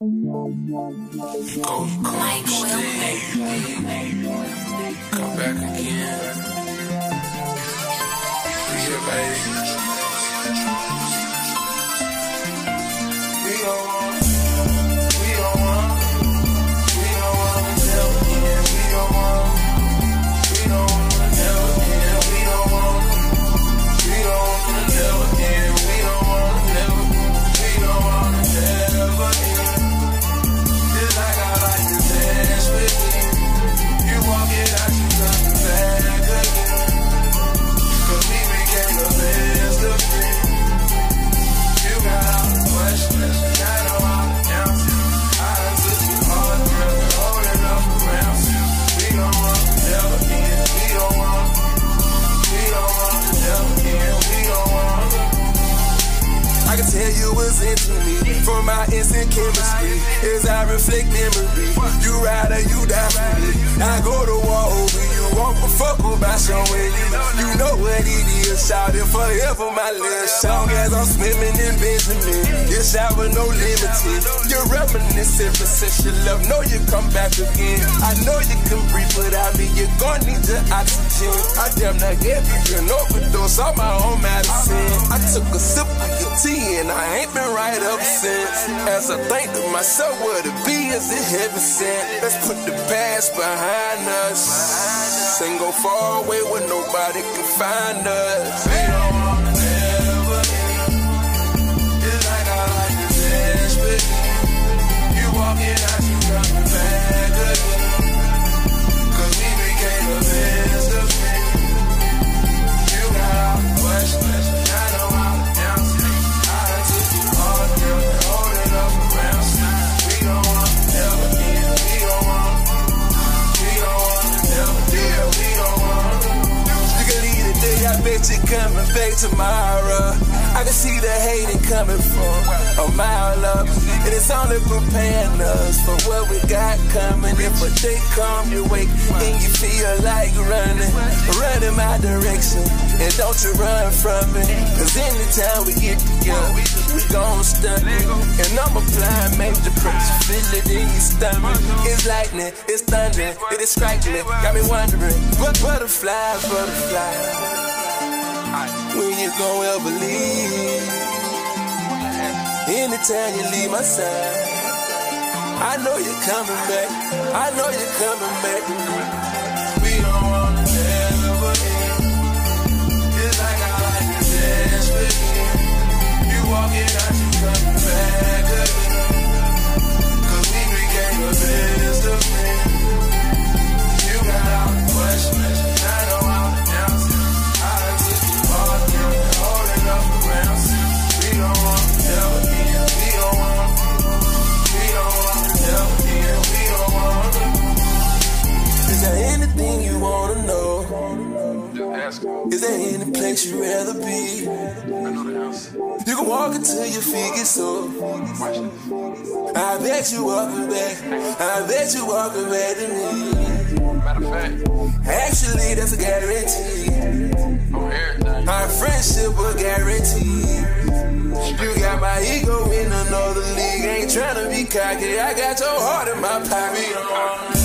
Go stay. Come back again. Be baby. Tell you was into me from my instant chemistry. As I reflect memory, you ride or you die for me. I go to war over you, won't fuck about showing you. You know what it is, shout it forever, my little song. As I'm swimming in Benjamin, your shower no limited. You're reminiscent for since your love, know you come back again. I know you can breathe without me, you're gonna need your oxygen. I damn near gave you an overdose on my own medicine. I took a sip of your tea and I ain't been right up since. As I think to myself, what it be is it heaven sent. Let's put the past behind us and go far away where nobody can find us. You coming back tomorrow. I can see the hating coming from a mile up, and it's only preparing us for what we got coming. If a day come, you wake and you feel like running, run in my direction, and don't you run from me. Cause anytime we get together, we gon' stun And I'm applying major pressure, feel it in your stomach. It's lightning, it's thunder, it is striking. Got me wondering, what butterfly, butterfly? When you gon' ever leave? Anytime you leave my side, I know you're coming back. I know you're coming back. Is there any place you'd rather be? You can walk until your feet get sore. I bet you walking back. I bet you walking back to me. Matter of fact, Actually, that's a guarantee. on everything. Our friendship a guarantee. You got my ego in another league. Ain't tryna be cocky. I got your heart in my pocket.